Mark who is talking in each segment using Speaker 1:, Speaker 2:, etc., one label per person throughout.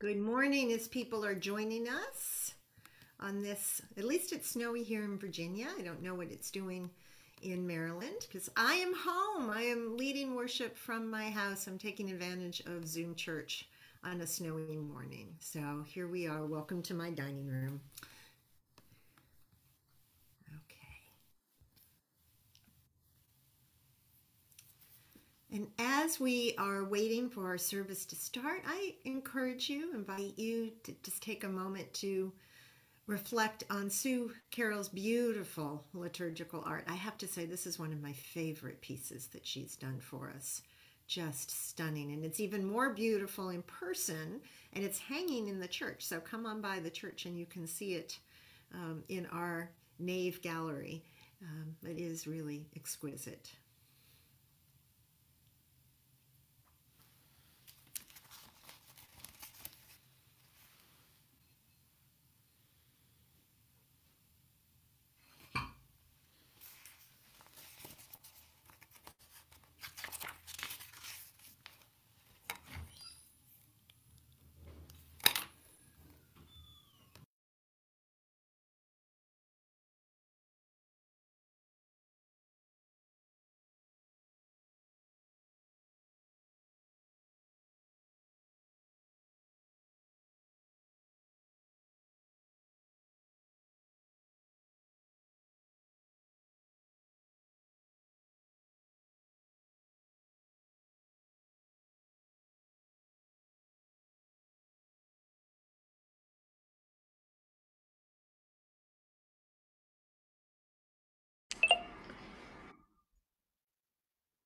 Speaker 1: Good morning as people are joining us on this. At least it's snowy here in Virginia. I don't know what it's doing in Maryland because I am home. I am leading worship from my house. I'm taking advantage of Zoom church on a snowy morning. So here we are. Welcome to my dining room. And as we are waiting for our service to start, I encourage you, invite you to just take a moment to reflect on Sue Carroll's beautiful liturgical art. I have to say, this is one of my favorite pieces that she's done for us. Just stunning. And it's even more beautiful in person, and it's hanging in the church. So come on by the church and you can see it um, in our nave gallery. Um, it is really exquisite.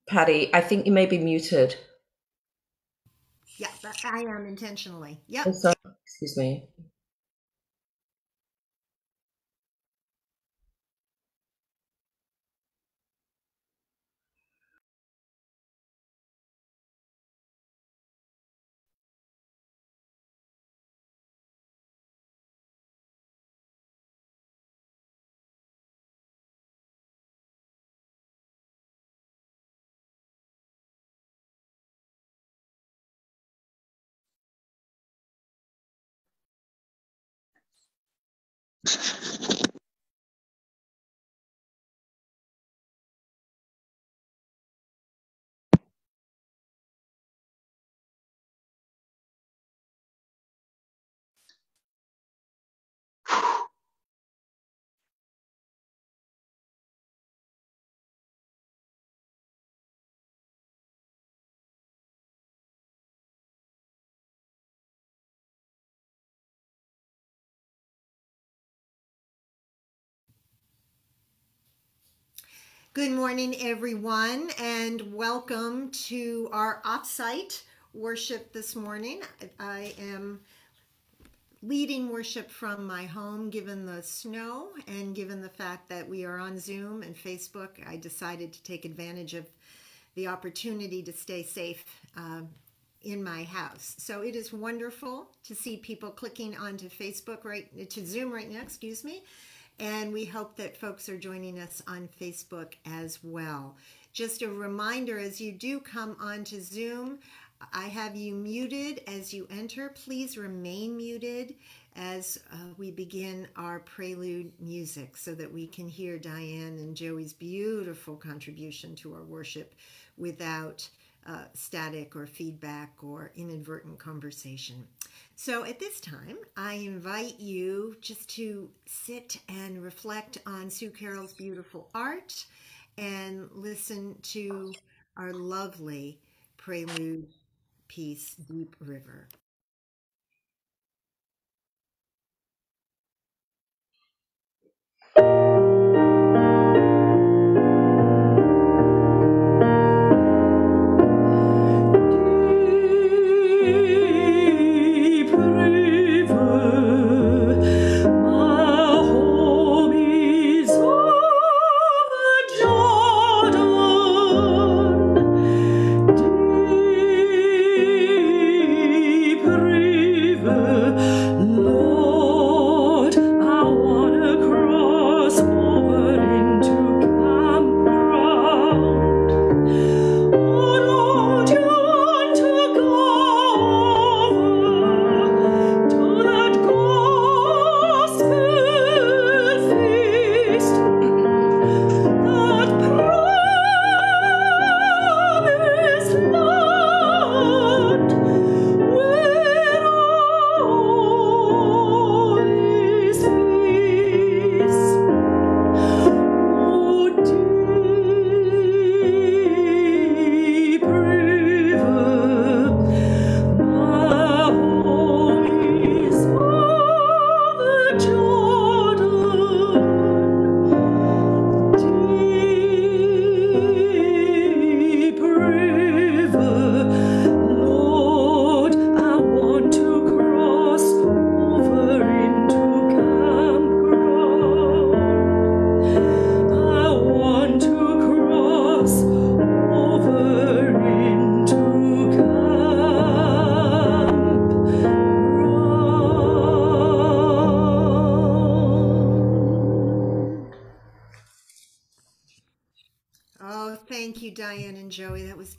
Speaker 2: Patty, I think you may be muted.
Speaker 1: Yeah, I am intentionally. Yep.
Speaker 2: Sorry. Excuse me.
Speaker 1: Good morning, everyone, and welcome to our offsite worship this morning. I am leading worship from my home given the snow and given the fact that we are on Zoom and Facebook. I decided to take advantage of the opportunity to stay safe uh, in my house. So it is wonderful to see people clicking onto Facebook right to Zoom right now, excuse me and we hope that folks are joining us on Facebook as well. Just a reminder as you do come onto Zoom, I have you muted as you enter. Please remain muted as uh, we begin our prelude music so that we can hear Diane and Joey's beautiful contribution to our worship without uh, static or feedback or inadvertent conversation. So at this time, I invite you just to sit and reflect on Sue Carroll's beautiful art and listen to our lovely prelude piece, Deep River.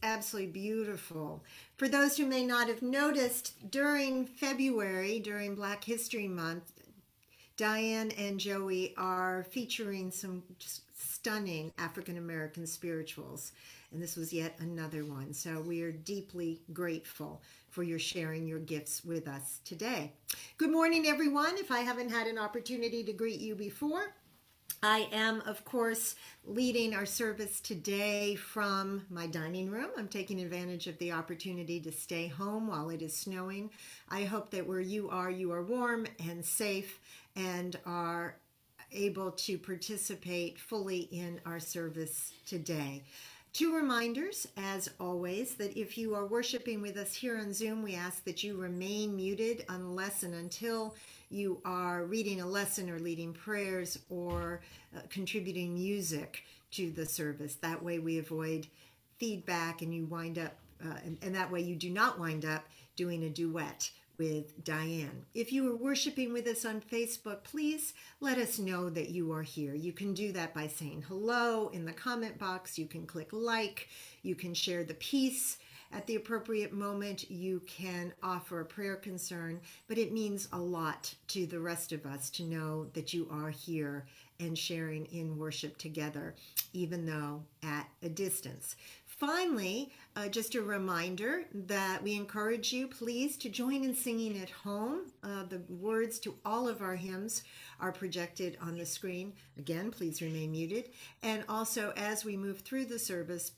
Speaker 1: Absolutely beautiful. For those who may not have noticed, during February, during Black History Month, Diane and Joey are featuring some stunning African American spirituals. And this was yet another one. So we are deeply grateful for your sharing your gifts with us today. Good morning, everyone. If I haven't had an opportunity to greet you before, I am, of course, leading our service today from my dining room. I'm taking advantage of the opportunity to stay home while it is snowing. I hope that where you are, you are warm and safe and are able to participate fully in our service today. Two reminders, as always, that if you are worshiping with us here on Zoom, we ask that you remain muted unless and until you are reading a lesson or leading prayers or uh, contributing music to the service. That way we avoid feedback and you wind up, uh, and, and that way you do not wind up doing a duet with Diane. If you are worshiping with us on Facebook, please let us know that you are here. You can do that by saying hello in the comment box. You can click like. You can share the piece at the appropriate moment, you can offer a prayer concern, but it means a lot to the rest of us to know that you are here and sharing in worship together, even though at a distance. Finally, uh, just a reminder that we encourage you, please, to join in singing at home. Uh, the words to all of our hymns are projected on the screen. Again, please remain muted. And also, as we move through the service,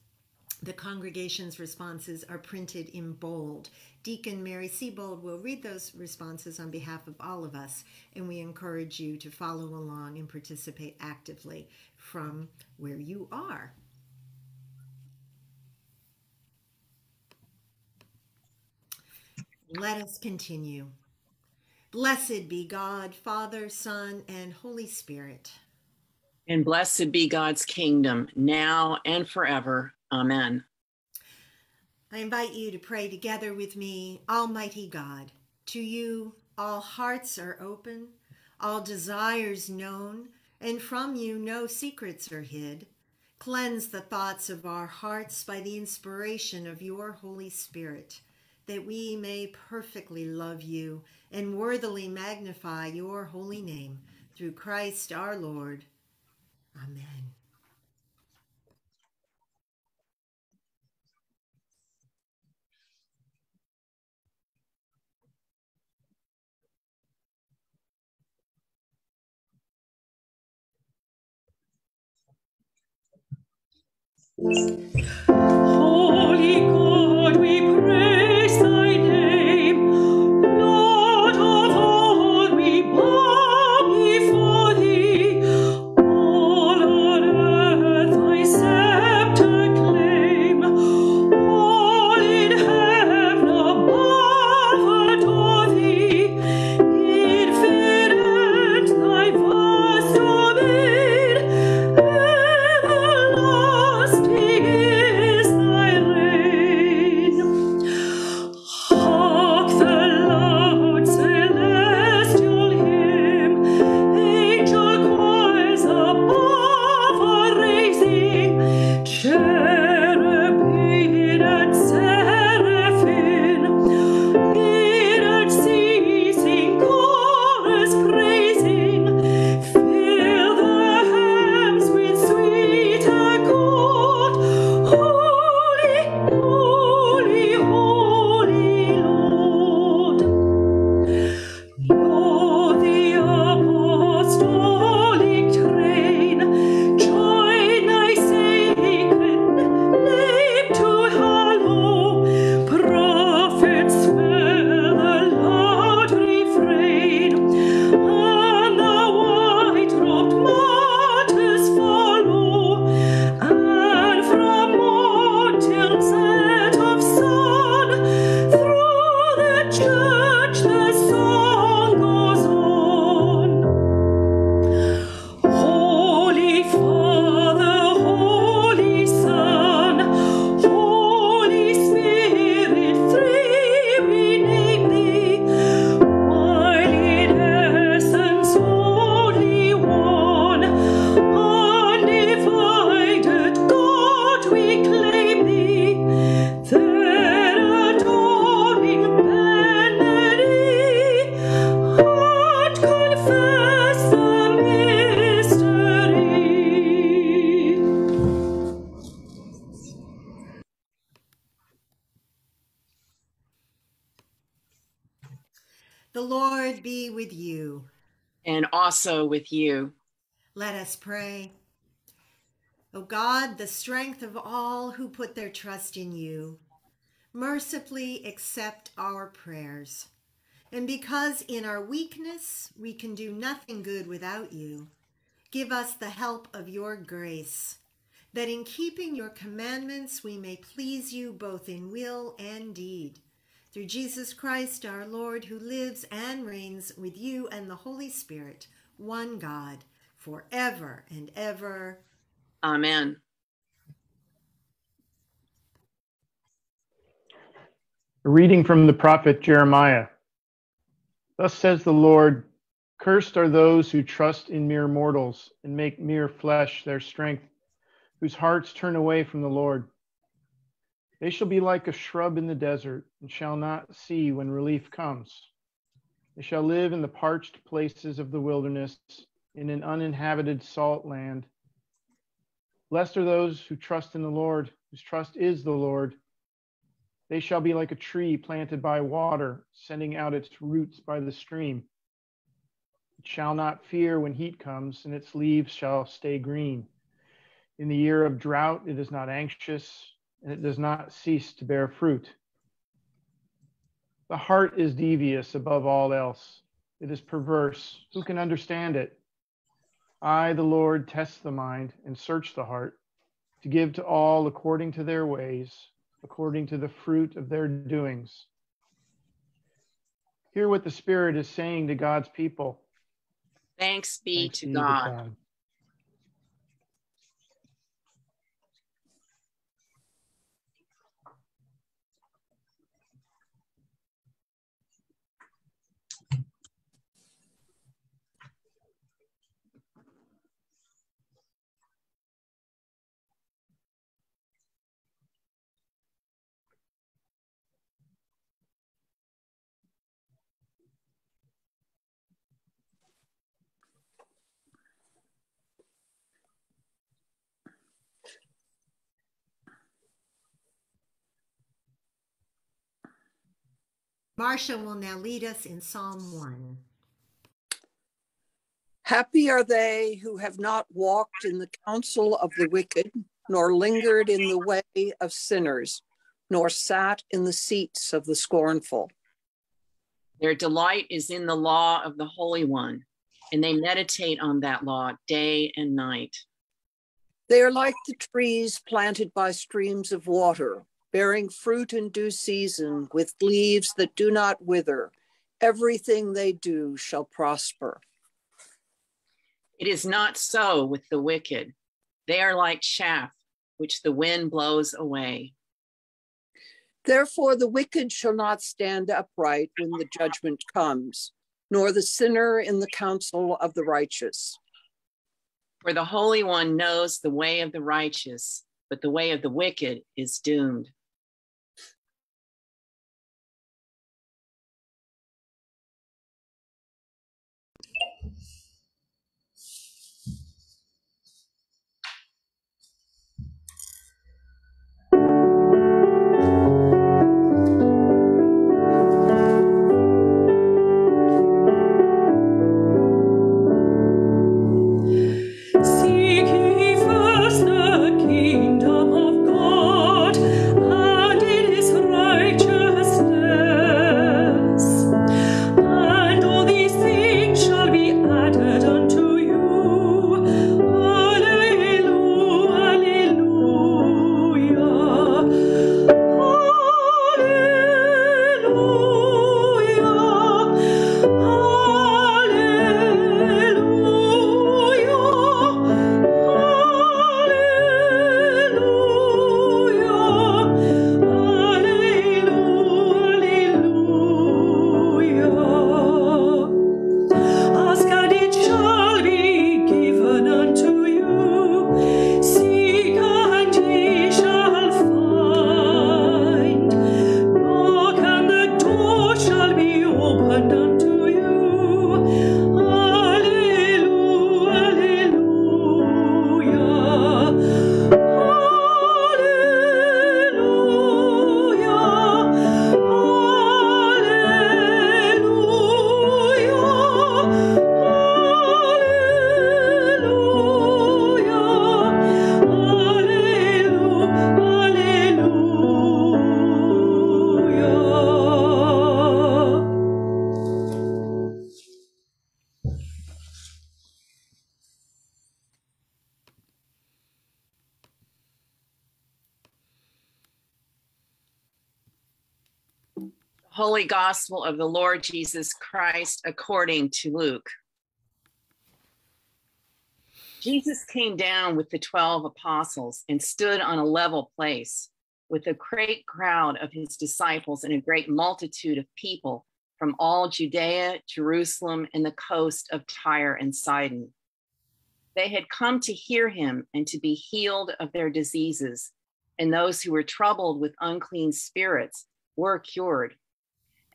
Speaker 1: the congregation's responses are printed in bold. Deacon Mary Siebold will read those responses on behalf of all of us, and we encourage you to follow along and participate actively from where you are. Let us continue. Blessed be God, Father, Son, and Holy Spirit.
Speaker 3: And blessed be God's kingdom, now and forever. Amen.
Speaker 1: I invite you to pray together with me, Almighty God. To you, all hearts are open, all desires known, and from you no secrets are hid. Cleanse the thoughts of our hearts by the inspiration of your Holy Spirit, that we may perfectly love you and worthily magnify your holy name through Christ our Lord. Amen. Holy God, with you. Let us pray. O God, the strength of all who put their trust in you, mercifully accept our prayers. And because in our weakness we can do nothing good without you, give us the help of your grace, that in keeping your commandments we may please you both in will and deed. Through Jesus Christ our Lord, who lives and reigns with you and the Holy Spirit, one God, forever and ever.
Speaker 3: Amen.
Speaker 4: A reading from the prophet Jeremiah. Thus says the Lord Cursed are those who trust in mere mortals and make mere flesh their strength, whose hearts turn away from the Lord. They shall be like a shrub in the desert and shall not see when relief comes. They shall live in the parched places of the wilderness, in an uninhabited salt land. Blessed are those who trust in the Lord, whose trust is the Lord. They shall be like a tree planted by water, sending out its roots by the stream. It shall not fear when heat comes, and its leaves shall stay green. In the year of drought, it is not anxious, and it does not cease to bear fruit. The heart is devious above all else. It is perverse. Who can understand it? I, the Lord, test the mind and search the heart to give to all according to their ways, according to the fruit of their doings. Hear what the Spirit is saying to God's people.
Speaker 3: Thanks be
Speaker 4: Thanks
Speaker 3: to
Speaker 4: be
Speaker 3: God.
Speaker 1: Marcia will now lead us in Psalm 1.
Speaker 5: Happy are they who have not walked in the counsel of the wicked, nor lingered in the way of sinners, nor sat in the seats of the scornful.
Speaker 3: Their delight is in the law of the Holy One, and they meditate on that law day and night.
Speaker 5: They are like the trees planted by streams of water, bearing fruit in due season, with leaves that do not wither. Everything they do shall prosper.
Speaker 3: It is not so with the wicked. They are like chaff, which the wind blows away.
Speaker 5: Therefore, the wicked shall not stand upright when the judgment comes, nor the sinner in the counsel of the righteous.
Speaker 3: For the Holy One knows the way of the righteous, but the way of the wicked is doomed. Gospel of the Lord Jesus Christ according to Luke. Jesus came down with the 12 apostles and stood on a level place with a great crowd of his disciples and a great multitude of people from all Judea, Jerusalem, and the coast of Tyre and Sidon. They had come to hear him and to be healed of their diseases, and those who were troubled with unclean spirits were cured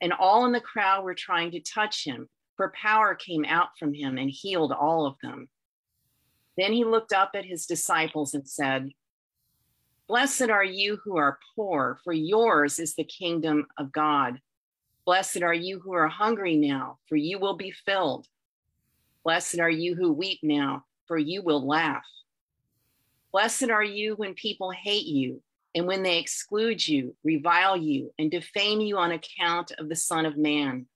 Speaker 3: and all in the crowd were trying to touch him, for power came out from him and healed all of them. Then he looked up at his disciples and said, Blessed are you who are poor, for yours is the kingdom of God. Blessed are you who are hungry now, for you will be filled. Blessed are you who weep now, for you will laugh. Blessed are you when people hate you and when they exclude you, revile you, and defame you on account of the Son of Man.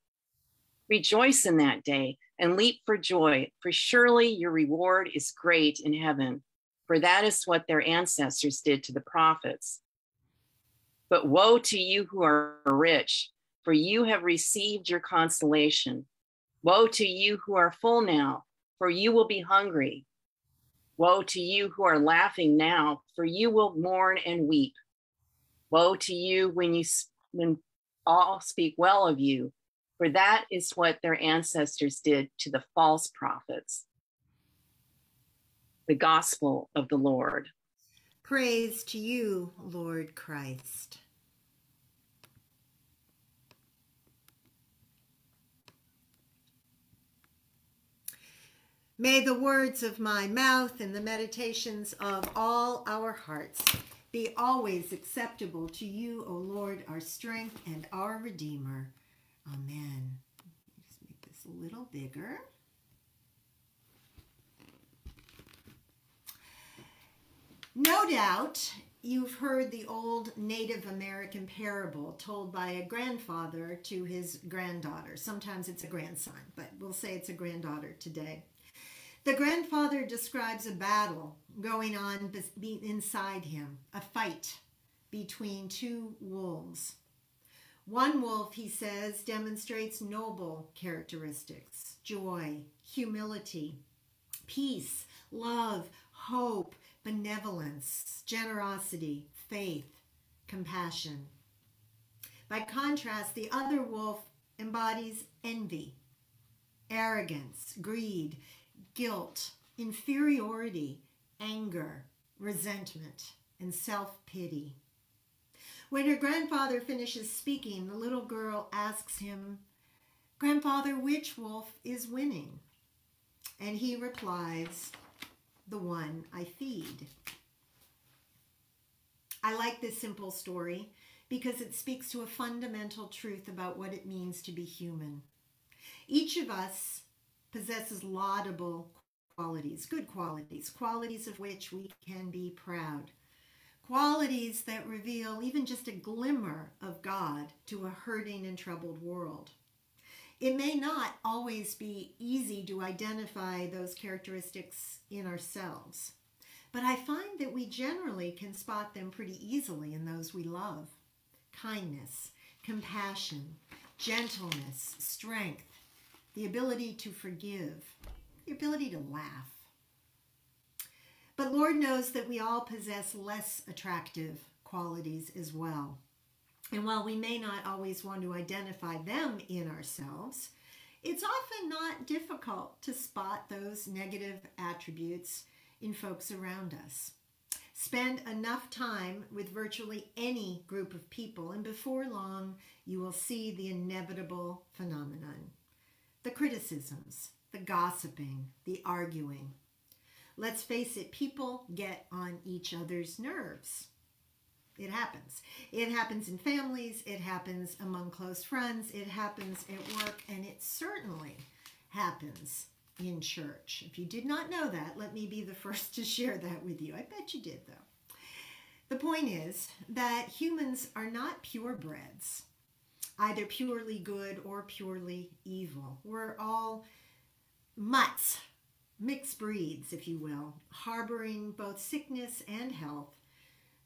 Speaker 3: Rejoice in that day and leap for joy, for surely your reward is great in heaven, for that is what their ancestors did to the prophets. But woe to you who are rich, for you have received your consolation. Woe to you who are full now, for you will be hungry. Woe to you who are laughing now, for you will mourn and weep. Woe to you when you when all speak well of you, for that is what their ancestors did to the false prophets. The gospel of the Lord.
Speaker 1: Praise to you, Lord Christ. May the words of my mouth and the meditations of all our hearts be always acceptable to you, O Lord, our strength and our Redeemer. Amen. Just make this a little bigger. No doubt you've heard the old Native American parable told by a grandfather to his granddaughter. Sometimes it's a grandson, but we'll say it's a granddaughter today. The grandfather describes a battle going on inside him, a fight between two wolves. One wolf, he says, demonstrates noble characteristics joy, humility, peace, love, hope, benevolence, generosity, faith, compassion. By contrast, the other wolf embodies envy, arrogance, greed, guilt, inferiority, anger, resentment, and self pity. When her grandfather finishes speaking, the little girl asks him, Grandfather, which wolf is winning? And he replies, The one I feed. I like this simple story because it speaks to a fundamental truth about what it means to be human. Each of us possesses laudable qualities, good qualities, qualities of which we can be proud, qualities that reveal even just a glimmer of God to a hurting and troubled world. It may not always be easy to identify those characteristics in ourselves, but I find that we generally can spot them pretty easily in those we love kindness, compassion, gentleness, strength, the ability to forgive, the ability to laugh. But Lord knows that we all possess less attractive qualities as well. And while we may not always want to identify them in ourselves, it's often not difficult to spot those negative attributes in folks around us. Spend enough time with virtually any group of people, and before long, you will see the inevitable phenomenon the criticisms, the gossiping, the arguing. Let's face it, people get on each other's nerves. It happens. It happens in families, it happens among close friends, it happens at work, and it certainly happens in church. If you did not know that, let me be the first to share that with you. I bet you did, though. The point is that humans are not purebreds either purely good or purely evil. We're all mutts, mixed breeds, if you will, harboring both sickness and health,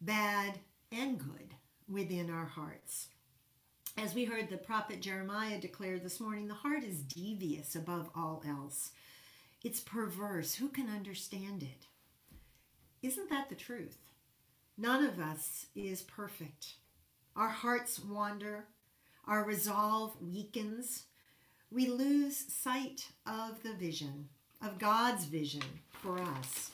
Speaker 1: bad and good within our hearts. As we heard the prophet Jeremiah declare this morning, the heart is devious above all else. It's perverse. Who can understand it? Isn't that the truth? None of us is perfect. Our hearts wander, our resolve weakens. We lose sight of the vision, of God's vision for us.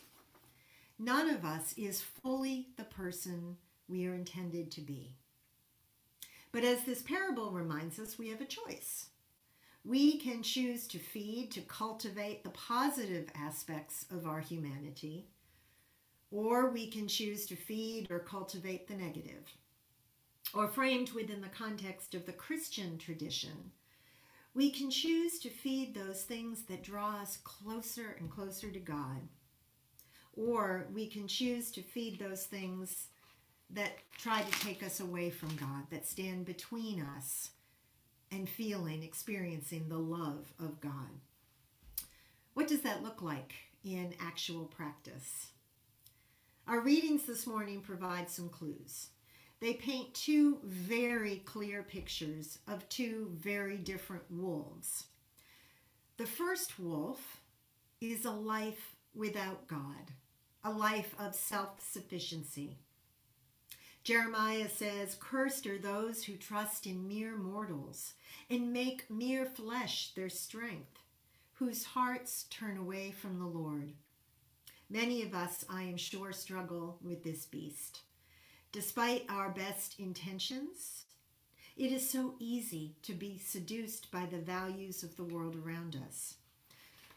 Speaker 1: None of us is fully the person we are intended to be. But as this parable reminds us, we have a choice. We can choose to feed, to cultivate the positive aspects of our humanity, or we can choose to feed or cultivate the negative. Or framed within the context of the Christian tradition, we can choose to feed those things that draw us closer and closer to God. Or we can choose to feed those things that try to take us away from God, that stand between us and feeling, experiencing the love of God. What does that look like in actual practice? Our readings this morning provide some clues. They paint two very clear pictures of two very different wolves. The first wolf is a life without God, a life of self sufficiency. Jeremiah says, Cursed are those who trust in mere mortals and make mere flesh their strength, whose hearts turn away from the Lord. Many of us, I am sure, struggle with this beast. Despite our best intentions, it is so easy to be seduced by the values of the world around us.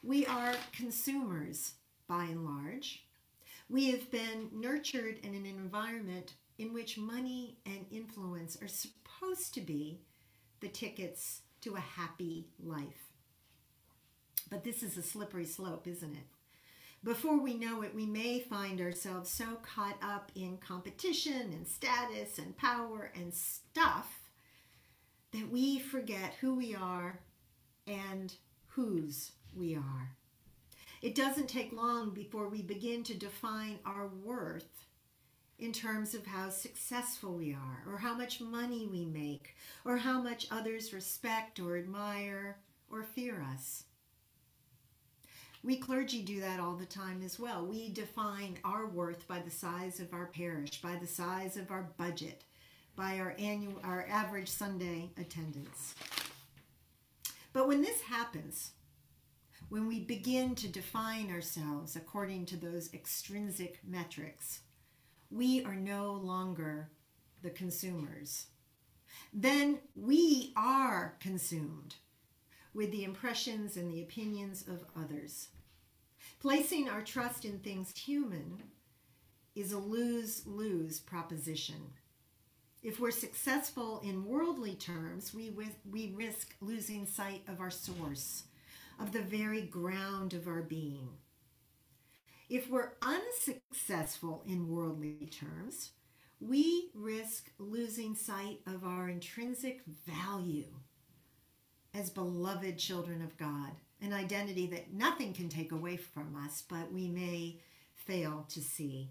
Speaker 1: We are consumers by and large. We have been nurtured in an environment in which money and influence are supposed to be the tickets to a happy life. But this is a slippery slope, isn't it? Before we know it, we may find ourselves so caught up in competition and status and power and stuff that we forget who we are and whose we are. It doesn't take long before we begin to define our worth in terms of how successful we are, or how much money we make, or how much others respect or admire or fear us. We clergy do that all the time as well. We define our worth by the size of our parish, by the size of our budget, by our annual our average Sunday attendance. But when this happens, when we begin to define ourselves according to those extrinsic metrics, we are no longer the consumers. Then we are consumed with the impressions and the opinions of others. Placing our trust in things human is a lose lose proposition. If we're successful in worldly terms, we, we risk losing sight of our source, of the very ground of our being. If we're unsuccessful in worldly terms, we risk losing sight of our intrinsic value as beloved children of God, an identity that nothing can take away from us, but we may fail to see.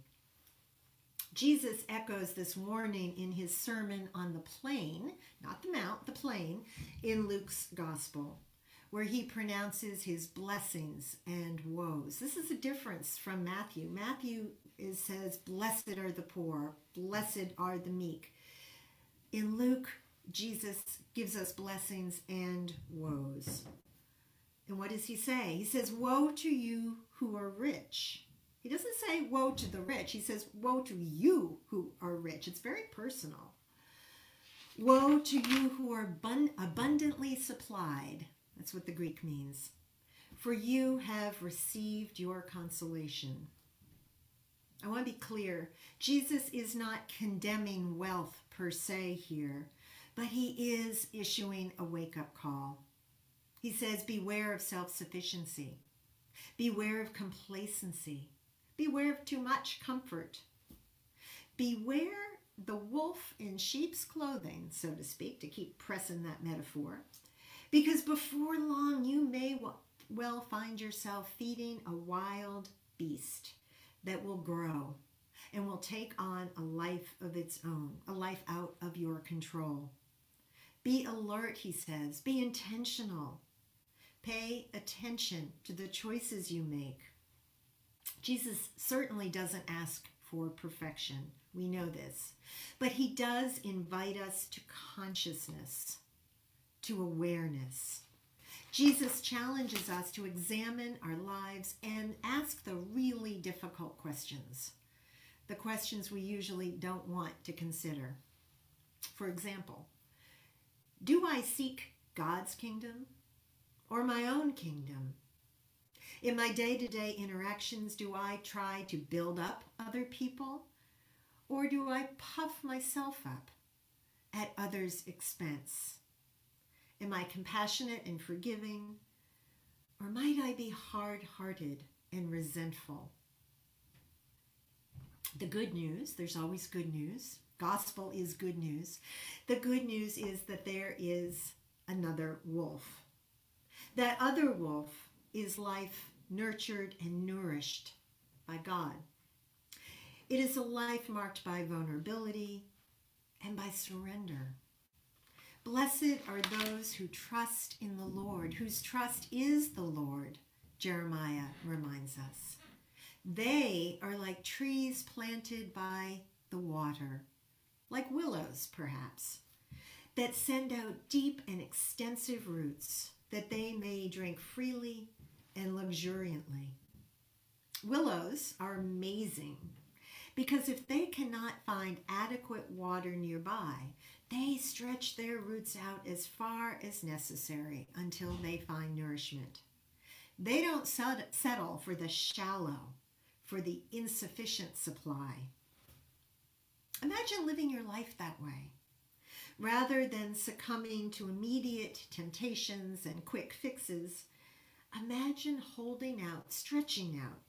Speaker 1: Jesus echoes this warning in his sermon on the plain, not the mount, the plain, in Luke's gospel where he pronounces his blessings and woes. This is a difference from Matthew. Matthew is, says, Blessed are the poor, blessed are the meek. In Luke, Jesus gives us blessings and woes. And what does he say? He says, Woe to you who are rich. He doesn't say woe to the rich. He says, Woe to you who are rich. It's very personal. Woe to you who are abundantly supplied. That's what the Greek means. For you have received your consolation. I want to be clear. Jesus is not condemning wealth per se here, but he is issuing a wake up call. He says, Beware of self sufficiency, beware of complacency, beware of too much comfort, beware the wolf in sheep's clothing, so to speak, to keep pressing that metaphor because before long, you may well find yourself feeding a wild beast that will grow and will take on a life of its own, a life out of your control. Be alert, he says. Be intentional. Pay attention to the choices you make. Jesus certainly doesn't ask for perfection. We know this. But he does invite us to consciousness, to awareness. Jesus challenges us to examine our lives and ask the really difficult questions, the questions we usually don't want to consider. For example, do I seek God's kingdom or my own kingdom? In my day to day interactions, do I try to build up other people or do I puff myself up at others' expense? Am I compassionate and forgiving or might I be hard hearted and resentful? The good news, there's always good news. Gospel is good news. The good news is that there is another wolf. That other wolf is life nurtured and nourished by God. It is a life marked by vulnerability and by surrender. Blessed are those who trust in the Lord, whose trust is the Lord, Jeremiah reminds us. They are like trees planted by the water, like willows, perhaps, that send out deep and extensive roots that they may drink freely and luxuriantly. Willows are amazing because if they cannot find adequate water nearby, they stretch their roots out as far as necessary until they find nourishment. They don't settle for the shallow, for the insufficient supply. Imagine living your life that way. Rather than succumbing to immediate temptations and quick fixes, imagine holding out, stretching out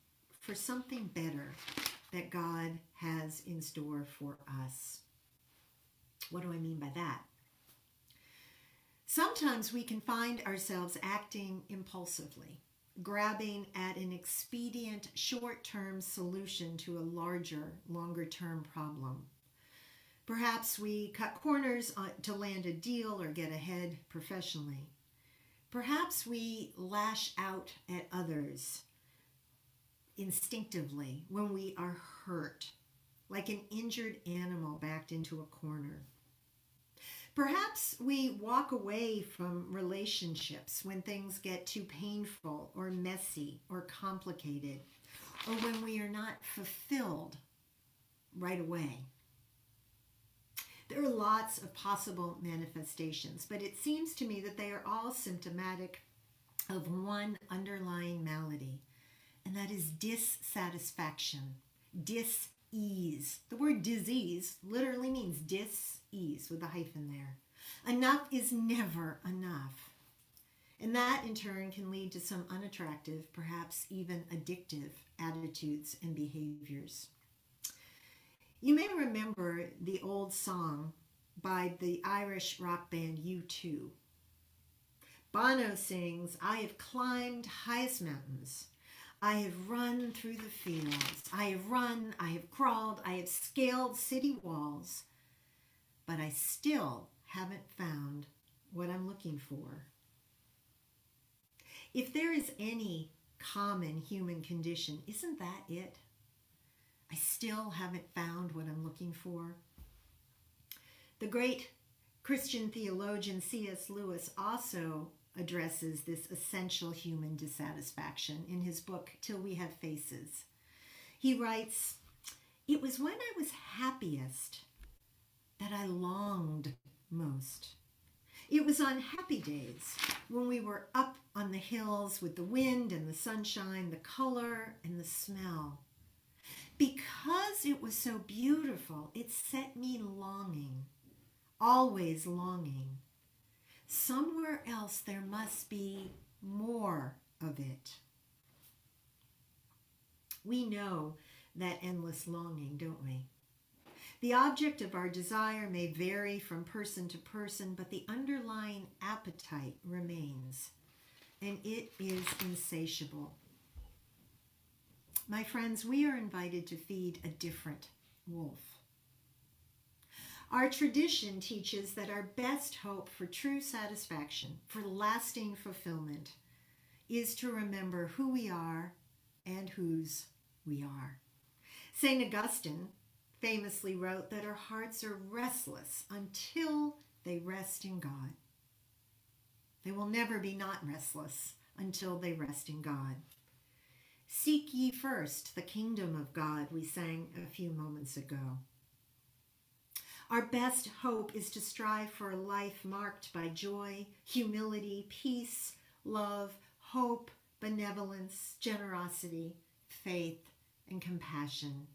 Speaker 1: for something better that God has in store for us. What do I mean by that? Sometimes we can find ourselves acting impulsively, grabbing at an expedient short term solution to a larger, longer term problem. Perhaps we cut corners uh, to land a deal or get ahead professionally. Perhaps we lash out at others instinctively when we are hurt, like an injured animal backed into a corner. Perhaps we walk away from relationships when things get too painful or messy or complicated, or when we are not fulfilled right away. There are lots of possible manifestations, but it seems to me that they are all symptomatic of one underlying malady, and that is dissatisfaction, dis-ease. The word disease literally means dis-ease with a hyphen there. Enough is never enough. And that in turn can lead to some unattractive, perhaps even addictive attitudes and behaviors. You may remember the old song by the Irish rock band U2. Bono sings, I have climbed highest mountains. I have run through the fields. I have run, I have crawled, I have scaled city walls, but I still haven't found what I'm looking for. If there is any common human condition, isn't that it? I still haven't found what I'm looking for. The great Christian theologian C.S. Lewis also addresses this essential human dissatisfaction in his book, Till We Have Faces. He writes, It was when I was happiest that I longed most. It was on happy days when we were up on the hills with the wind and the sunshine, the color and the smell. Because it was so beautiful, it set me longing, always longing Somewhere else there must be more of it. We know that endless longing, don't we? The object of our desire may vary from person to person, but the underlying appetite remains, and it is insatiable. My friends, we are invited to feed a different wolf. Our tradition teaches that our best hope for true satisfaction, for lasting fulfillment, is to remember who we are and whose we are. St. Augustine famously wrote that our hearts are restless until they rest in God. They will never be not restless until they rest in God. Seek ye first the kingdom of God, we sang a few moments ago. Our best hope is to strive for a life marked by joy, humility, peace, love, hope, benevolence, generosity, faith, and compassion.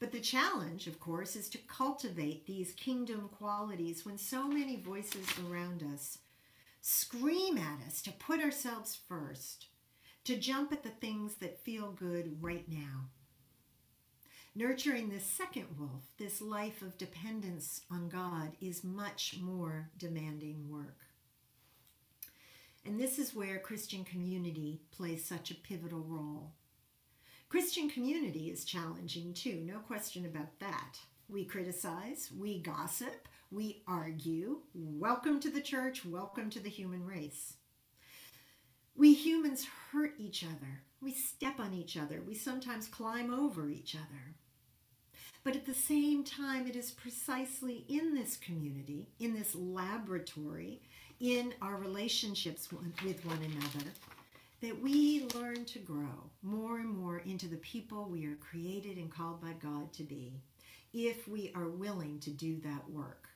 Speaker 1: But the challenge, of course, is to cultivate these kingdom qualities when so many voices around us scream at us to put ourselves first, to jump at the things that feel good right now. Nurturing this second wolf, this life of dependence on God, is much more demanding work. And this is where Christian community plays such a pivotal role. Christian community is challenging too, no question about that. We criticize, we gossip, we argue. Welcome to the church, welcome to the human race. We humans hurt each other. We step on each other. We sometimes climb over each other. But at the same time, it is precisely in this community, in this laboratory, in our relationships with one another, that we learn to grow more and more into the people we are created and called by God to be, if we are willing to do that work.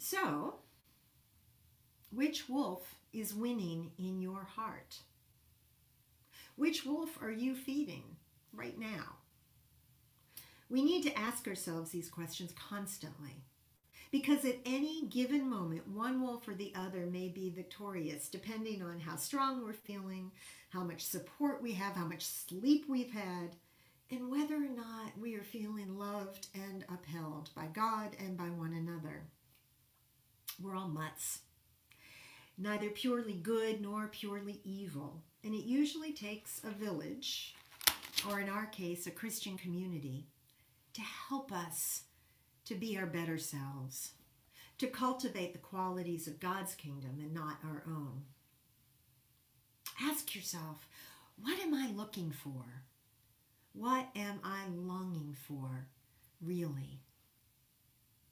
Speaker 1: So, which wolf is winning in your heart? Which wolf are you feeding right now? We need to ask ourselves these questions constantly because at any given moment, one wolf or the other may be victorious depending on how strong we're feeling, how much support we have, how much sleep we've had, and whether or not we are feeling loved and upheld by God and by one another. We're all mutts, neither purely good nor purely evil, and it usually takes a village, or in our case, a Christian community, to help us to be our better selves, to cultivate the qualities of God's kingdom and not our own. Ask yourself, what am I looking for? What am I longing for, really?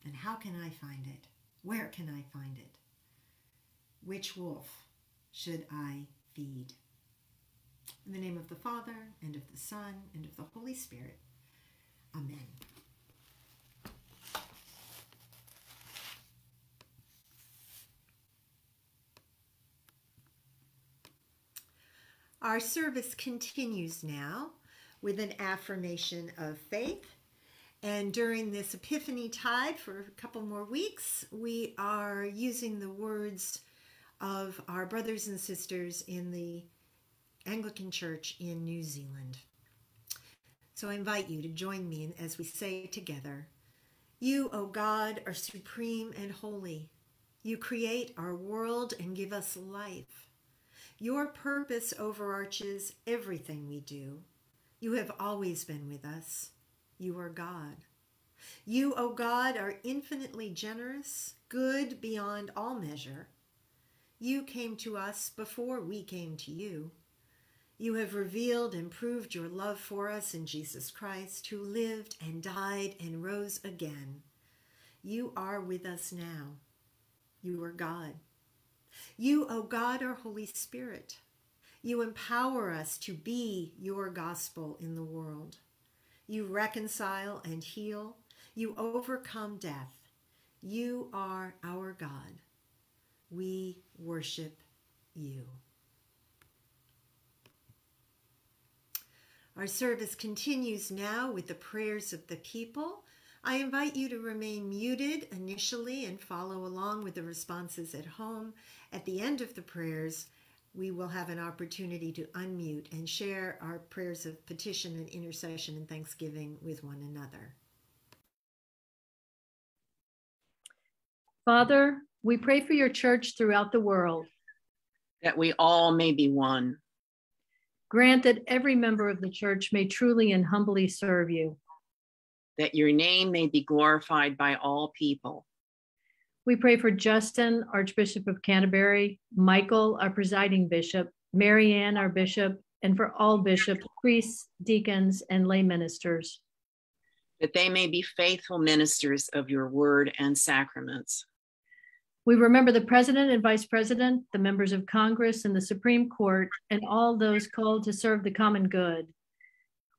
Speaker 1: And how can I find it? Where can I find it? Which wolf should I feed? In the name of the Father, and of the Son, and of the Holy Spirit. Amen. Our service continues now with an affirmation of faith. And during this Epiphany tide for a couple more weeks, we are using the words of our brothers and sisters in the Anglican Church in New Zealand. So I invite you to join me as we say together You, O God, are supreme and holy. You create our world and give us life. Your purpose overarches everything we do. You have always been with us. You are God. You, O God, are infinitely generous, good beyond all measure. You came to us before we came to you. You have revealed and proved your love for us in Jesus Christ, who lived and died and rose again. You are with us now. You are God. You, O God, are Holy Spirit. You empower us to be your gospel in the world. You reconcile and heal. You overcome death. You are our God. We worship you. Our service continues now with the prayers of the people. I invite you to remain muted initially and follow along with the responses at home. At the end of the prayers, we will have an opportunity to unmute and share our prayers of petition and intercession and thanksgiving with one another.
Speaker 6: Father, we pray for your church throughout the world.
Speaker 3: That we all may be one.
Speaker 6: Grant that every member of the church may truly and humbly serve you
Speaker 3: that your name may be glorified by all people.
Speaker 6: We pray for Justin, Archbishop of Canterbury, Michael, our presiding bishop, Marianne, our bishop, and for all bishops, priests, deacons, and lay ministers.
Speaker 3: That they may be faithful ministers of your word and sacraments.
Speaker 6: We remember the president and vice president, the members of Congress and the Supreme Court, and all those called to serve the common good.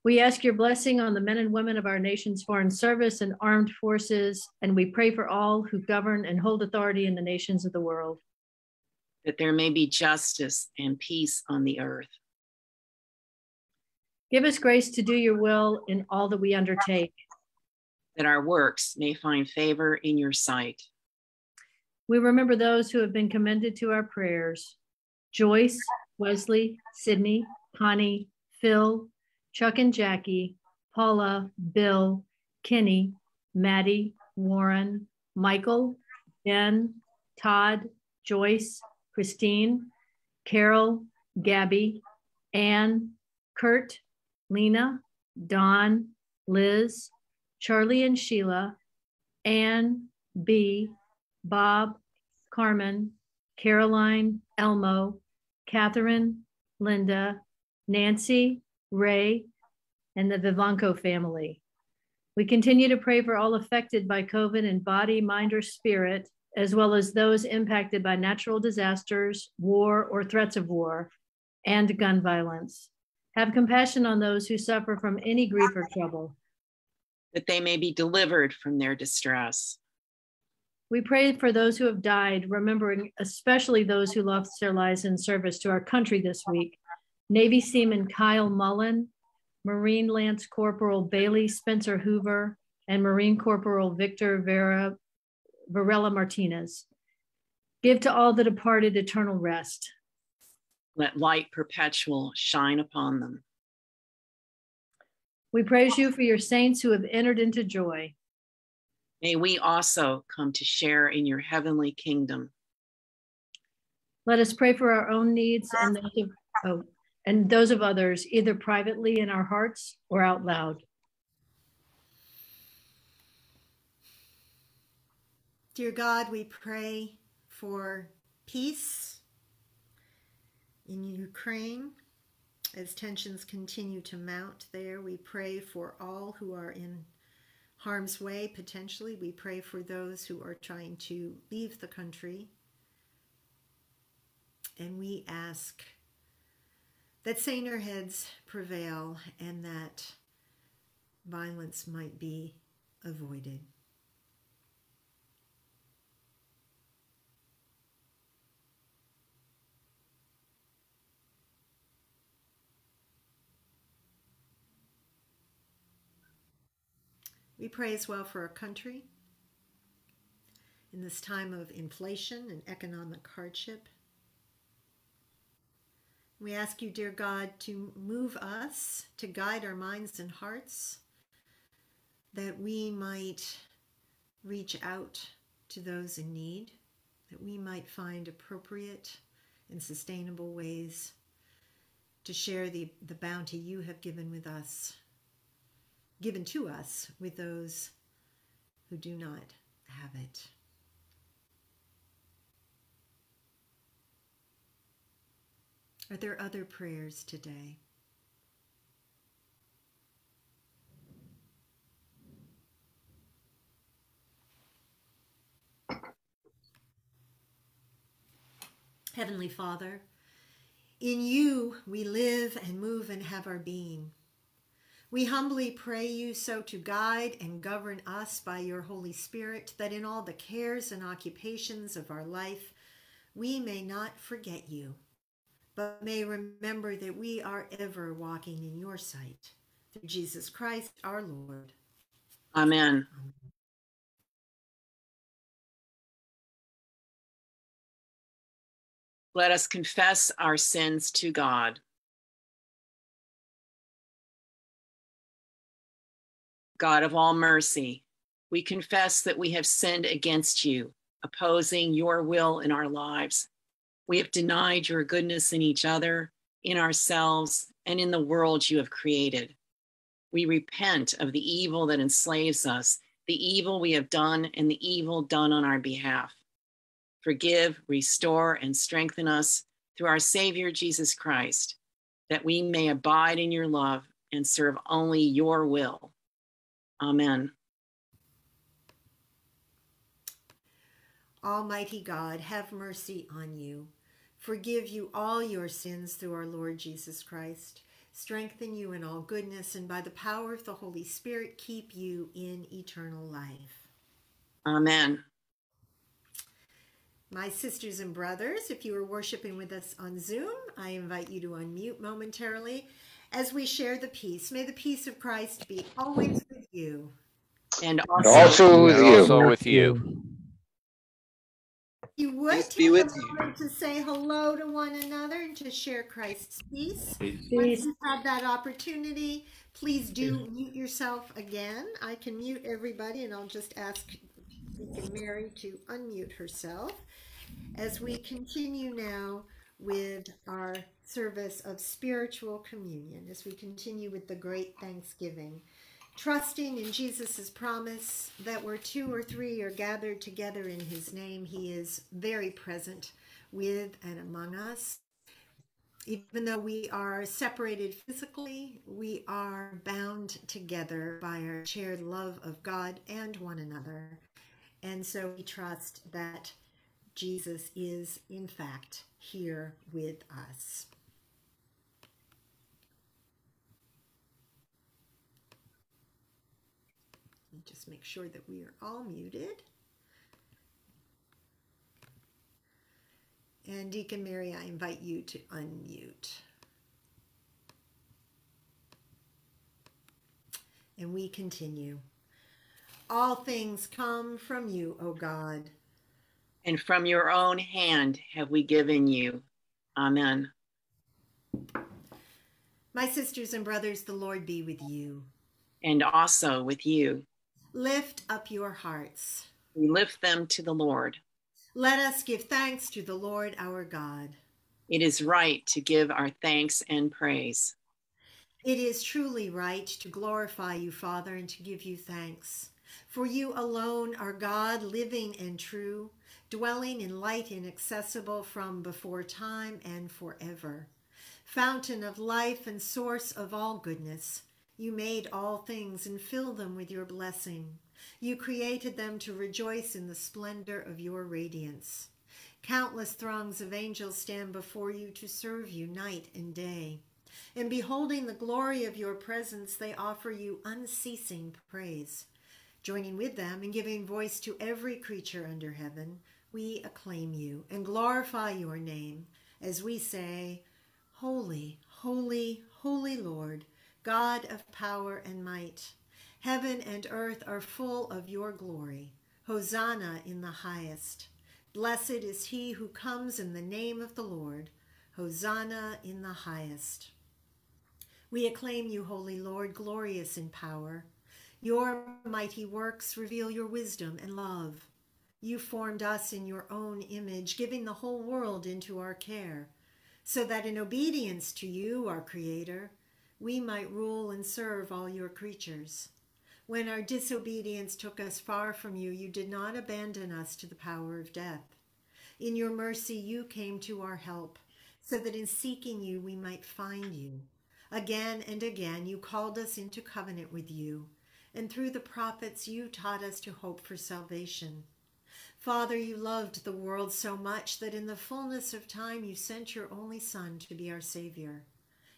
Speaker 6: We ask your blessing on the men and women of our nation's foreign service and armed forces, and we pray for all who govern and hold authority in the nations of the world.
Speaker 3: That there may be justice and peace on the earth.
Speaker 6: Give us grace to do your will in all that we undertake.
Speaker 3: That our works may find favor in your sight.
Speaker 6: We remember those who have been commended to our prayers. Joyce, Wesley, Sydney, Connie, Phil, Chuck and Jackie, Paula, Bill, Kenny, Maddie, Warren, Michael, Ben, Todd, Joyce, Christine, Carol, Gabby, Anne, Kurt, Lena, Don, Liz, Charlie and Sheila, Anne, B, Bob, Carmen, Caroline, Elmo, Catherine, Linda, Nancy, Ray, and the Vivanco family. We continue to pray for all affected by COVID in body, mind, or spirit, as well as those impacted by natural disasters, war, or threats of war, and gun violence. Have compassion on those who suffer from any grief or trouble.
Speaker 3: That they may be delivered from their distress.
Speaker 6: We pray for those who have died, remembering especially those who lost their lives in service to our country this week. Navy Seaman Kyle Mullen, Marine Lance Corporal Bailey Spencer Hoover, and Marine Corporal Victor Vera, Varela Martinez. Give to all the departed eternal rest.
Speaker 3: Let light perpetual shine upon them.
Speaker 6: We praise you for your saints who have entered into joy.
Speaker 3: May we also come to share in your heavenly kingdom.
Speaker 6: Let us pray for our own needs and those of, oh, and those of others, either privately in our hearts or out loud.
Speaker 1: Dear God, we pray for peace in Ukraine as tensions continue to mount there. We pray for all who are in harm's way, potentially. We pray for those who are trying to leave the country. And we ask that saner heads prevail and that violence might be avoided. We pray as well for our country in this time of inflation and economic hardship. We ask you, dear God, to move us, to guide our minds and hearts, that we might reach out to those in need, that we might find appropriate and sustainable ways to share the, the bounty you have given with us given to us with those who do not have it. Are there other prayers today? Heavenly Father, in you we live and move and have our being. We humbly pray you so to guide and govern us by your Holy Spirit, that in all the cares and occupations of our life, we may not forget you, but may remember that we are ever walking in your sight. Through Jesus Christ our Lord.
Speaker 3: Amen. Amen. Let us confess our sins to God. God of all mercy, we confess that we have sinned against you, opposing your will in our lives. We have denied your goodness in each other, in ourselves, and in the world you have created. We repent of the evil that enslaves us, the evil we have done, and the evil done on our behalf. Forgive, restore, and strengthen us through our Savior Jesus Christ, that we may abide in your love and serve only your will. Amen.
Speaker 1: Almighty God, have mercy on you. Forgive you all your sins through our Lord Jesus Christ. Strengthen you in all goodness, and by the power of the Holy Spirit, keep you in eternal life.
Speaker 3: Amen.
Speaker 1: My sisters and brothers, if you are worshiping with us on Zoom, I invite you to unmute momentarily as we share the peace. May the peace of Christ be always with you.
Speaker 3: And
Speaker 7: And
Speaker 3: also,
Speaker 7: also with you.
Speaker 8: also with you.
Speaker 1: You would
Speaker 9: Peace be with
Speaker 1: a
Speaker 9: you.
Speaker 1: to say hello to one another and to share Christ's peace. Once
Speaker 6: Peace.
Speaker 1: you have that opportunity, please do mute yourself again. I can mute everybody, and I'll just ask Mary to unmute herself as we continue now with our service of spiritual communion, as we continue with the great Thanksgiving. Trusting in Jesus' promise that where two or three are gathered together in his name, he is very present with and among us. Even though we are separated physically, we are bound together by our shared love of God and one another. And so we trust that Jesus is, in fact, here with us. Let me Just make sure that we are all muted. And Deacon Mary, I invite you to unmute. And we continue. All things come from you, O God.
Speaker 3: and from your own hand have we given you. Amen.
Speaker 1: My sisters and brothers, the Lord be with you.
Speaker 3: And also with you.
Speaker 1: Lift up your hearts.
Speaker 3: We lift them to the Lord.
Speaker 1: Let us give thanks to the Lord our God.
Speaker 3: It is right to give our thanks and praise.
Speaker 1: It is truly right to glorify you, Father, and to give you thanks. For you alone are God, living and true, dwelling in light inaccessible from before time and forever. Fountain of life and source of all goodness, you made all things and filled them with your blessing. You created them to rejoice in the splendor of your radiance. Countless throngs of angels stand before you to serve you night and day. In beholding the glory of your presence, they offer you unceasing praise. Joining with them and giving voice to every creature under heaven, we acclaim you and glorify your name as we say, Holy, holy, holy Lord, God of power and might. Heaven and earth are full of your glory. Hosanna in the highest. Blessed is he who comes in the name of the Lord. Hosanna in the highest. We acclaim you, Holy Lord, glorious in power. Your mighty works reveal your wisdom and love. You formed us in your own image, giving the whole world into our care, so that in obedience to you, our Creator, we might rule and serve all your creatures. When our disobedience took us far from you, you did not abandon us to the power of death. In your mercy, you came to our help, so that in seeking you, we might find you. Again and again, you called us into covenant with you, and through the prophets, you taught us to hope for salvation. Father, you loved the world so much that in the fullness of time, you sent your only Son to be our Savior.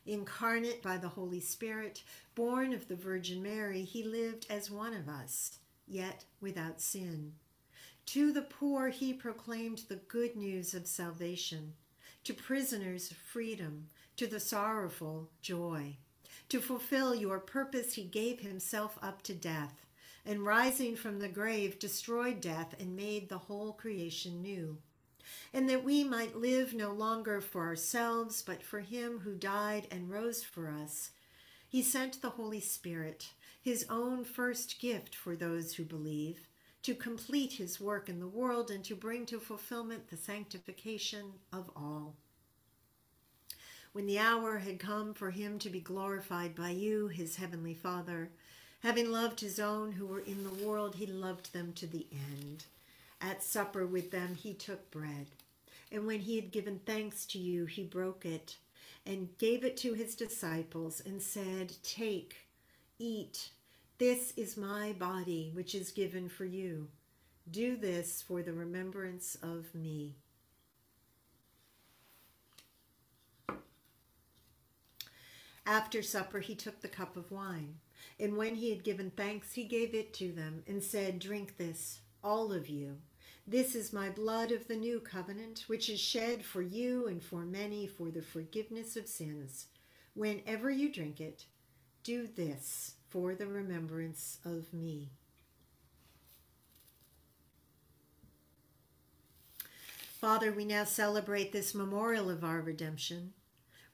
Speaker 1: Incarnate by the Holy Spirit, born of the Virgin Mary, he lived as one of us, yet without sin. To the poor, he proclaimed the good news of salvation. To prisoners, freedom. To the sorrowful, joy. To fulfill your purpose, he gave himself up to death, and rising from the grave, destroyed death and made the whole creation new and that we might live no longer for ourselves, but for him who died and rose for us. He sent the Holy Spirit, his own first gift for those who believe, to complete his work in the world and to bring to fulfillment the sanctification of all. when the hour had come for him to be glorified by you, his heavenly Father. Having loved his own who were in the world, he loved them to the end. At supper with them, he took bread. And when he had given thanks to you, he broke it and gave it to his disciples and said, Take, eat. This is my body, which is given for you. Do this for the remembrance of me. After supper, he took the cup of wine, and when he had given thanks, he gave it to them and said, Drink this, all of you. This is my blood of the new covenant, which is shed for you and for many for the forgiveness of sins. Whenever you drink it, do this for the remembrance of me. Father, we now celebrate this memorial of our redemption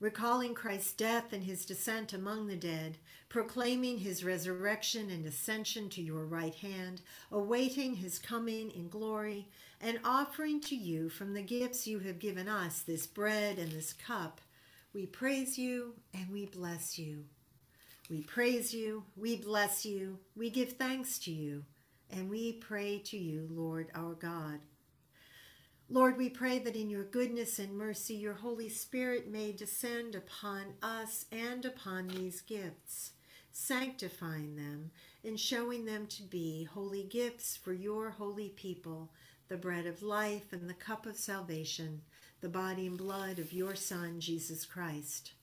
Speaker 1: recalling Christ's death and his descent among the dead, proclaiming his resurrection and ascension to your right hand, awaiting his coming in glory, and offering to you from the gifts you have given us this bread and this cup, we praise you and we bless you. We praise you, we bless you, we give thanks to you, and we pray to you, Lord our God. Lord, we pray that in your goodness and mercy, your Holy Spirit may descend upon us and upon these gifts, sanctifying them and showing them to be holy gifts for your holy people, the bread of life and the cup of salvation, the body and blood of your Son, Jesus Christ.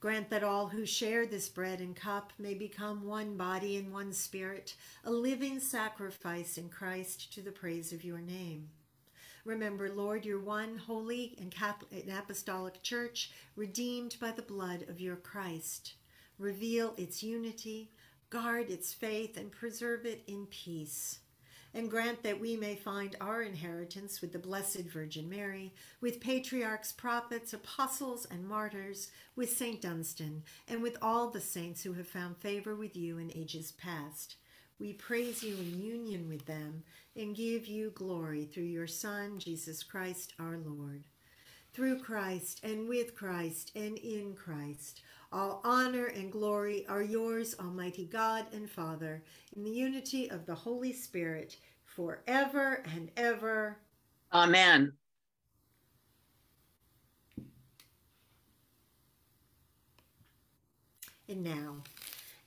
Speaker 1: Grant that all who share this bread and cup may become one body and one spirit, a living sacrifice in Christ to the praise of your name. Remember, Lord, your one holy and Catholic apostolic church, redeemed by the blood of your Christ. Reveal its unity, guard its faith, and preserve it in peace. And grant that we may find our inheritance with the Blessed Virgin Mary, with patriarchs, prophets, apostles, and martyrs, with Saint Dunstan, and with all the saints who have found favor with you in ages past. We praise you in union with them and give you glory through your Son, Jesus Christ our Lord. Through Christ and with Christ and in Christ, all honor and glory are yours, Almighty God and Father, in the unity of the Holy Spirit, forever and ever.
Speaker 3: Amen.
Speaker 1: And now,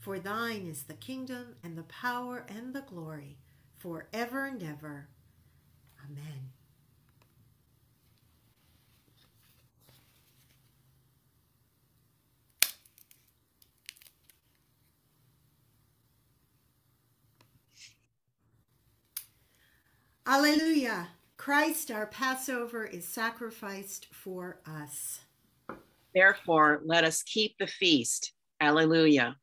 Speaker 1: For thine is the kingdom and the power and the glory forever and ever. Amen. Alleluia. Christ, our Passover, is sacrificed for us.
Speaker 3: Therefore, let us keep the feast. Alleluia.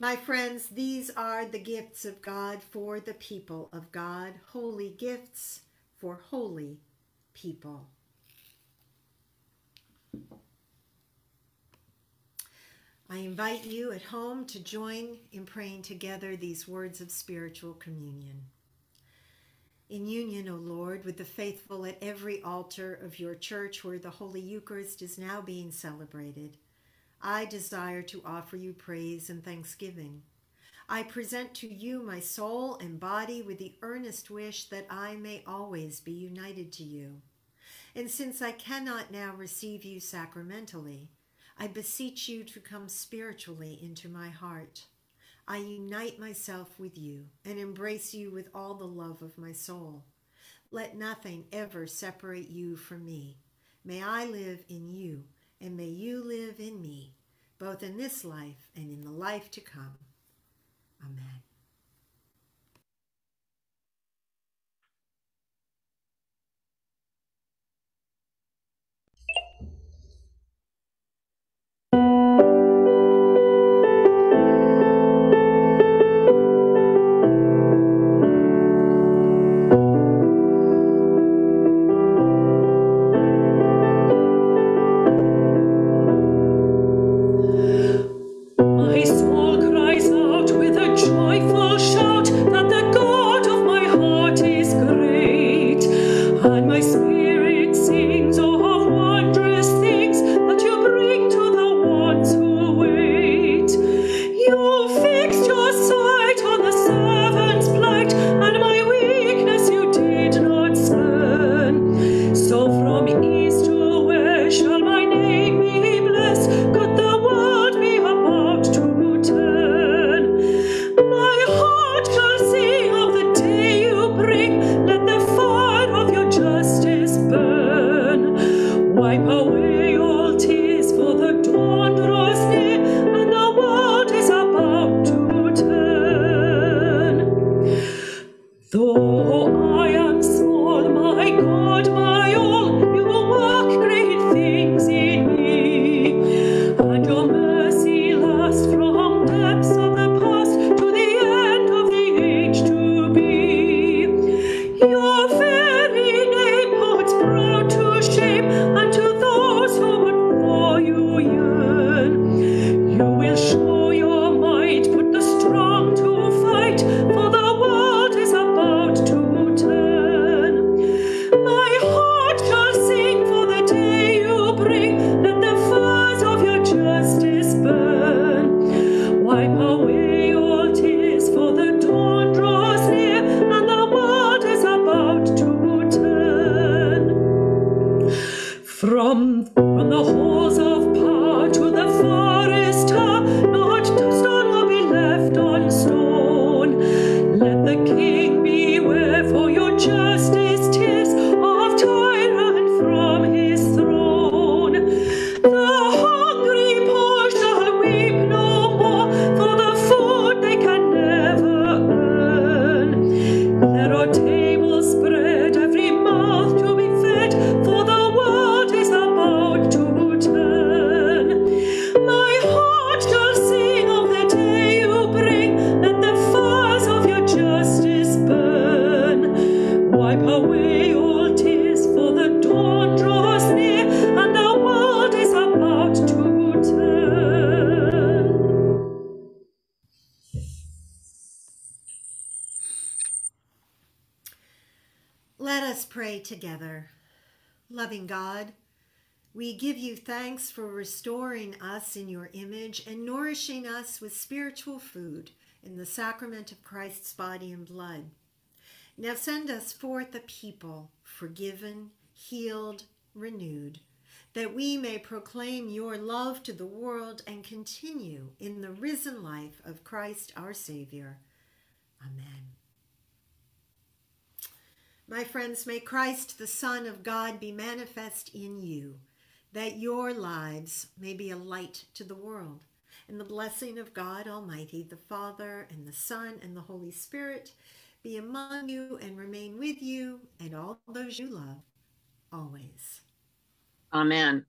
Speaker 1: My friends, these are the gifts of God for the people of God, holy gifts for holy people. I invite you at home to join in praying together these words of spiritual communion. In union, O Lord, with the faithful at every altar of your church where the Holy Eucharist is now being celebrated, I desire to offer you praise and thanksgiving. I present to you my soul and body with the earnest wish that I may always be united to you. And since I cannot now receive you sacramentally, I beseech you to come spiritually into my heart. I unite myself with you and embrace you with all the love of my soul. Let nothing ever separate you from me. May I live in you and may you live in me, both in this life and in the life to come. Amen. thanks for restoring us in your image and nourishing us with spiritual food in the sacrament of Christ's body and blood. Now send us forth a people forgiven, healed, renewed, that we may proclaim your love to the world and continue in the risen life of Christ our Savior. Amen. My friends, may Christ, the Son of God, be manifest in you that your lives may be a light to the world. And the blessing of God Almighty, the Father, and the Son, and the Holy Spirit be among you and remain with you and all those you love always.
Speaker 10: Amen.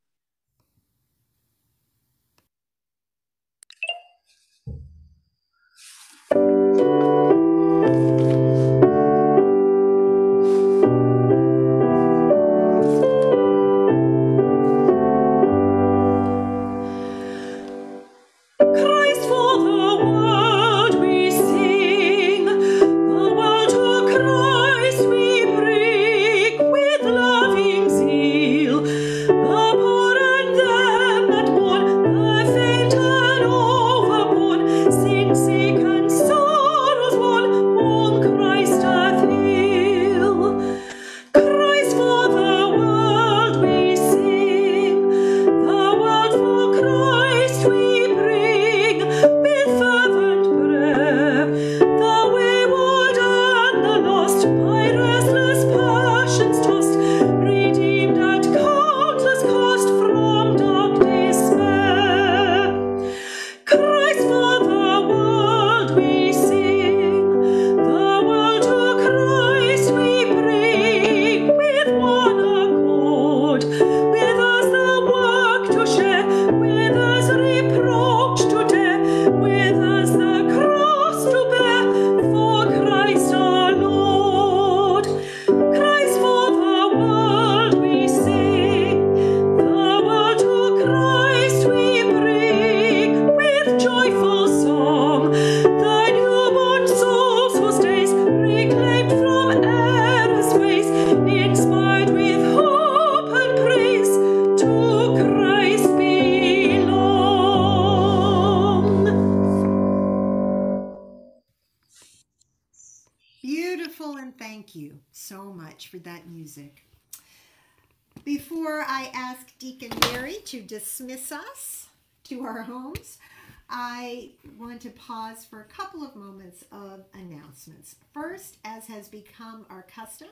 Speaker 11: Our
Speaker 1: custom.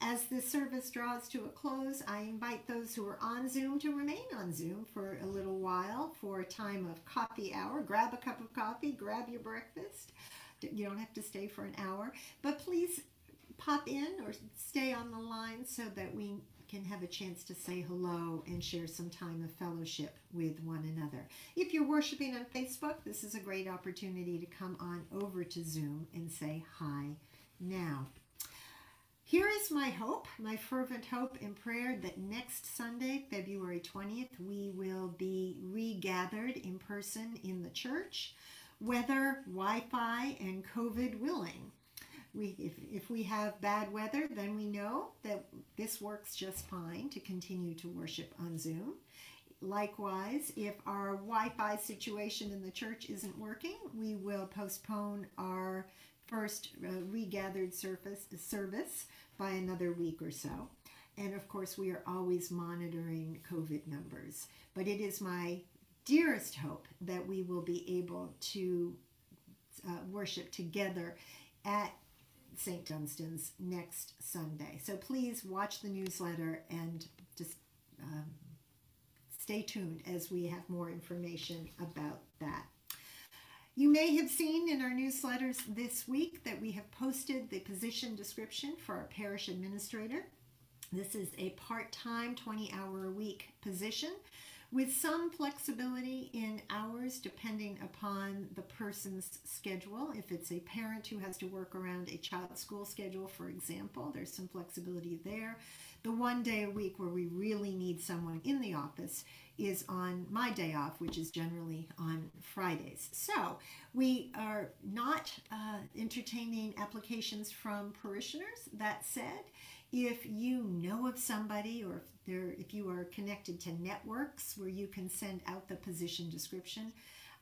Speaker 1: As the service draws to a close, I invite those who are on Zoom to remain on Zoom for a little while for a time of coffee hour. Grab a cup of coffee, grab your breakfast. You don't have to stay for an hour, but please pop in or stay on the line so that we can have a chance to say hello and share some time of fellowship with one another. If you're worshiping on Facebook, this is a great opportunity to come on over to Zoom and say hi now. Here is my hope, my fervent hope and prayer that next Sunday, February 20th, we will be regathered in person in the church, weather, Wi Fi, and COVID willing. We if, if we have bad weather then we know that this works just fine to continue to worship on zoom. Likewise if our wi-fi situation in the church isn't working we will postpone our first uh, regathered surface service by another week or so and of course we are always monitoring covid numbers but it is my dearest hope that we will be able to uh, worship together at St. Dunstan's next Sunday. So please watch the newsletter and just um, stay tuned as we have more information about that. You may have seen in our newsletters this week that we have posted the position description for our parish administrator. This is a part time, 20 hour a week position with some flexibility in hours depending upon the person's schedule. If it's a parent who has to work around a child's school schedule, for example, there's some flexibility there. The one day a week where we really need someone in the office is on my day off, which is generally on Fridays. So we are not uh, entertaining applications from parishioners. That said, if you know of somebody or if if you are connected to networks where you can send out the position description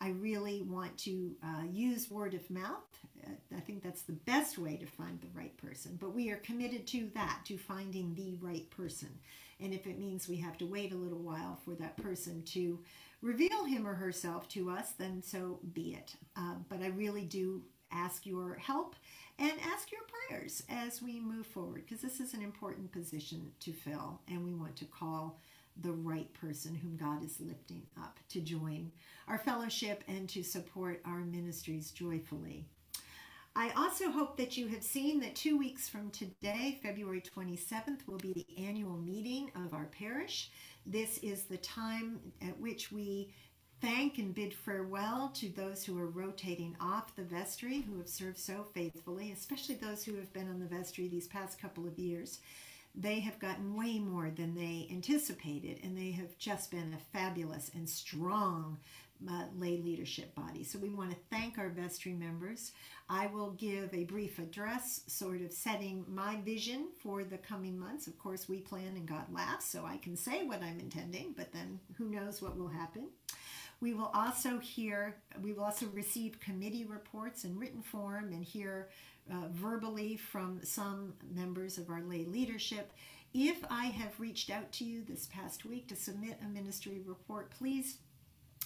Speaker 1: i really want to uh, use word of mouth. Uh, i think that's the best way to find the right person but we are committed to that to finding the right person. And if it means we have to wait a little while for that person to reveal him or herself to us then so be it. Uh, but i really do ask your help and ask your prayers as we move forward because this is an important position to fill and we want to call the right person whom God is lifting up to join our fellowship and to support our ministries joyfully. I also hope that you have seen that two weeks from today, February 27th, will be the annual meeting of our parish. This is the time at which we thank and bid farewell to those who are rotating off the vestry who have served so faithfully, especially those who have been on the vestry these past couple of years. They have gotten way more than they anticipated, and they have just been a fabulous and strong uh, lay leadership body. So we want to thank our vestry members. I will give a brief address, sort of setting my vision for the coming months. Of course, we plan and God laughs, so I can say what I'm intending, but then who knows what will happen. We will also hear, we will also receive committee reports in written form and hear uh, verbally from some members of our lay leadership. If I have reached out to you this past week to submit a ministry report, please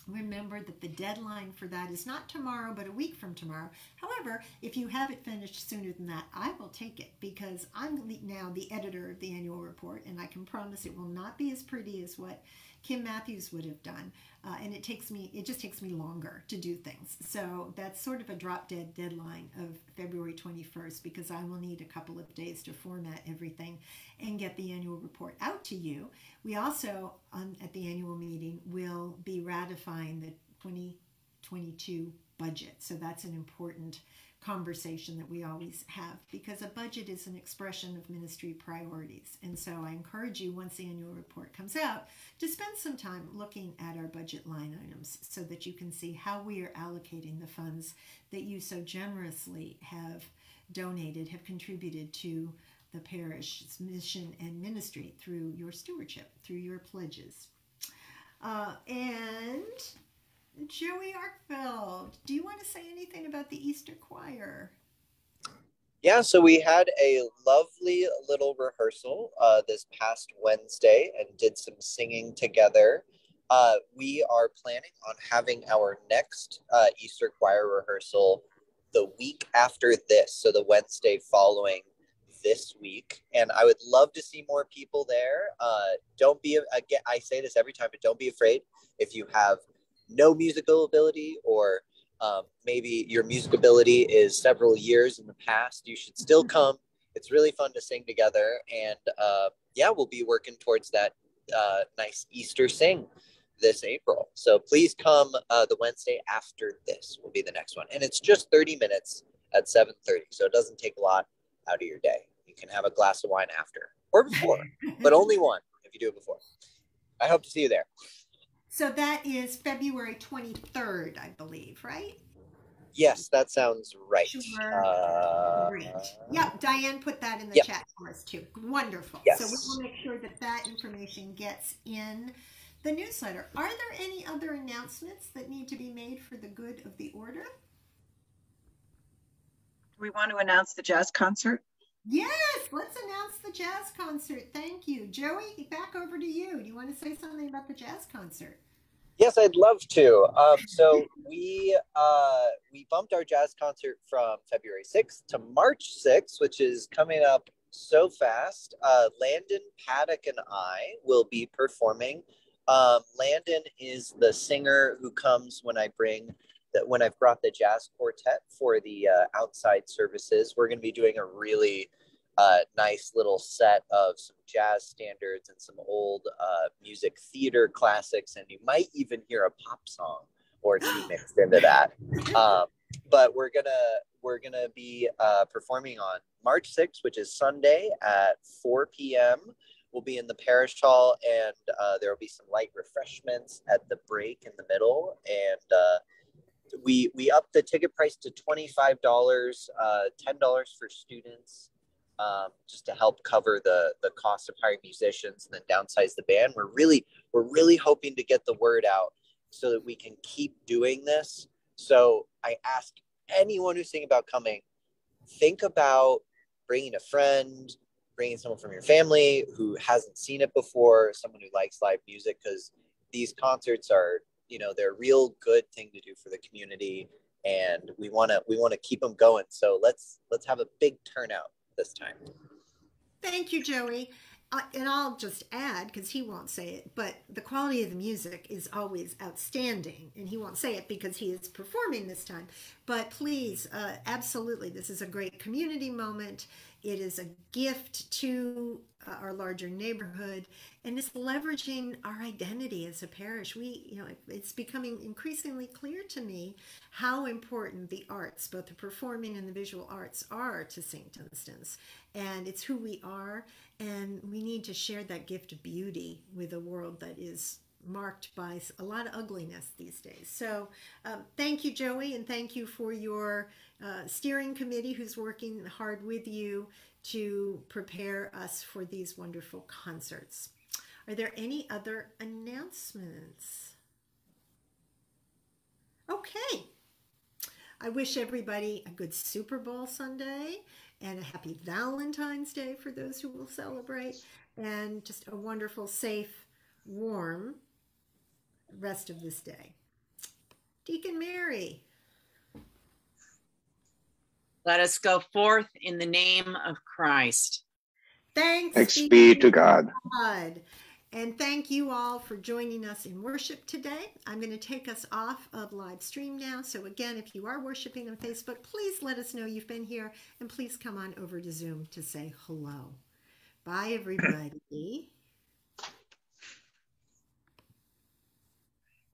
Speaker 1: remember that the deadline for that is not tomorrow but a week from tomorrow however if you have it finished sooner than that i will take it because i'm now the editor of the annual report and i can promise it will not be as pretty as what kim matthews would have done. Uh, and it takes me it just takes me longer to do things. So that's sort of a drop dead deadline of february 21st because i will need a couple of days to format everything and get the annual report out to you. We also um, at the annual meeting will be ratifying the 2022 budget. So that's an important conversation that we always have because a budget is an expression of ministry priorities. And so I encourage you, once the annual report comes out, to spend some time looking at our budget line items so that you can see how we are allocating the funds that you so generously have donated, have contributed to the parish's mission and ministry through your stewardship, through your pledges. Uh, and Joey Arkfeld, do you want to say anything about the Easter choir?
Speaker 8: Yeah, so we had a lovely little rehearsal uh, this past Wednesday and did some singing together. Uh, we are planning on having our next uh, Easter choir rehearsal the week after this, so the Wednesday following this week. And I would love to see more people there. Uh, don't be, again, I say this every time, but don't be afraid if you have no musical ability or um, maybe your music ability is several years in the past, you should still come. It's really fun to sing together. And uh, yeah, we'll be working towards that uh, nice Easter sing this April. So please come uh, the Wednesday after this will be the next one. And it's just 30 minutes at 7.30. So it doesn't take a lot out of your day. You can have a glass of wine after or before, but only one if you do it before. I hope to see you there.
Speaker 1: So that is February 23rd, I believe, right?
Speaker 8: Yes, that sounds right.
Speaker 1: Sure.
Speaker 8: Uh,
Speaker 1: Great. Yep, Diane put that in the
Speaker 8: Yep.
Speaker 1: chat for us too. Wonderful.
Speaker 8: Yes.
Speaker 1: So we will make sure that that information gets in the newsletter. Are there any other announcements that need to be made for the good of the order?
Speaker 9: We want to announce the jazz concert.
Speaker 1: Yes, let's announce the jazz concert. Thank you. Joey, back over to you. Do you want to say something about the jazz concert?
Speaker 8: Yes, I'd love to. Um, so we uh, we bumped our jazz concert from February 6th to March 6th, which is coming up so fast. Uh, Landon, Paddock, and I will be performing. Um, Landon is the singer who comes when I bring that when I've brought the jazz quartet for the uh, outside services. We're going to be doing a really uh, nice little set of some jazz standards and some old uh, music theater classics, and you might even hear a pop song or two mixed into that. Um, but we're gonna we're gonna be uh, performing on March 6th, which is Sunday at 4 p.m. We'll be in the parish hall, and uh, there will be some light refreshments at the break in the middle, and uh, we we upped the ticket price to twenty five dollars, uh, ten dollars for students, um, just to help cover the the cost of hiring musicians and then downsize the band. We're really we're really hoping to get the word out so that we can keep doing this. So I ask anyone who's thinking about coming, think about bringing a friend, bringing someone from your family who hasn't seen it before, someone who likes live music, because these concerts are you know they're a real good thing to do for the community and we want to we want to keep them going so let's let's have a big turnout this time
Speaker 1: Thank you, Joey. Uh, and I'll just add, because he won't say it, but the quality of the music is always outstanding. And he won't say it because he is performing this time. But please, uh, absolutely, this is a great community moment. It is a gift to uh, our larger neighborhood, and it's leveraging our identity as a parish. We, you know, it's becoming increasingly clear to me how important the arts, both the performing and the visual arts, are to St. Dunstan's. And it's who we are, and we need to share that gift of beauty with a world that is marked by a lot of ugliness these days. So, um, thank you, Joey, and thank you for your uh, steering committee who's working hard with you to prepare us for these wonderful concerts. Are there any other announcements? Okay. I wish everybody a good Super Bowl Sunday and a happy Valentine's Day for those who will celebrate, and just a wonderful, safe, warm rest of this day. Deacon Mary.
Speaker 3: Let us go forth in the name of Christ.
Speaker 1: Thanks,
Speaker 12: Thanks be to God.
Speaker 1: God. And thank you all for joining us in worship today. I'm going to take us off of live stream now. So, again, if you are worshiping on Facebook, please let us know you've been here and please come on over to Zoom to say hello. Bye, everybody.